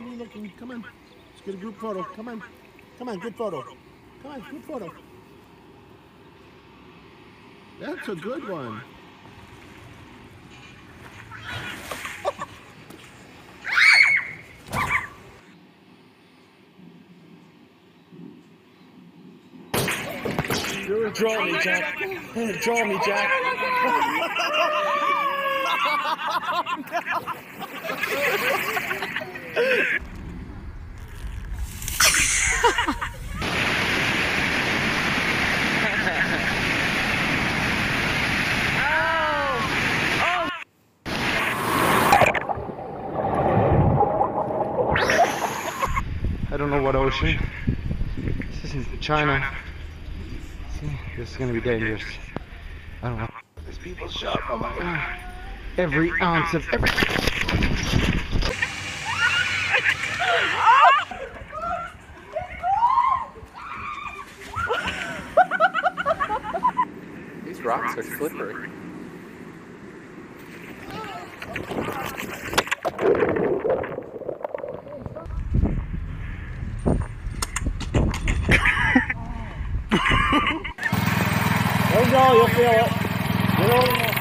walking. Come on. Let's get a group photo. Come on. Come on, good photo. Come on, good photo. That's a good one. You're a Draw me, Jack. Draw me, Jack. I don't know what ocean. This is China. See, this is gonna be dangerous. I don't know. These people shot. Oh my god. Ah, every ounce of every. Rocks are slippery. There you go, you'll feel it.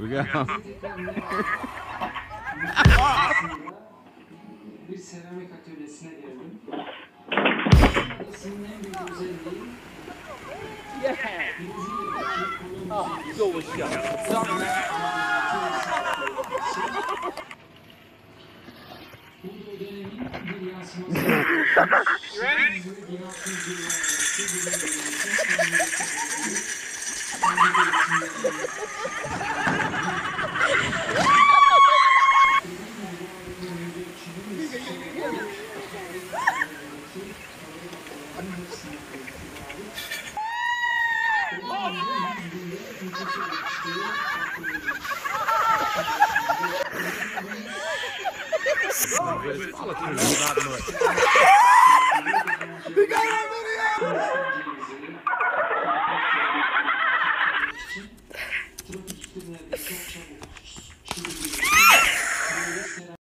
We go. bir seramik atölyesine girdim. Adasının en büyük özelliği o dönemin bir yansıması. Tropik iklimlerde çok çabuk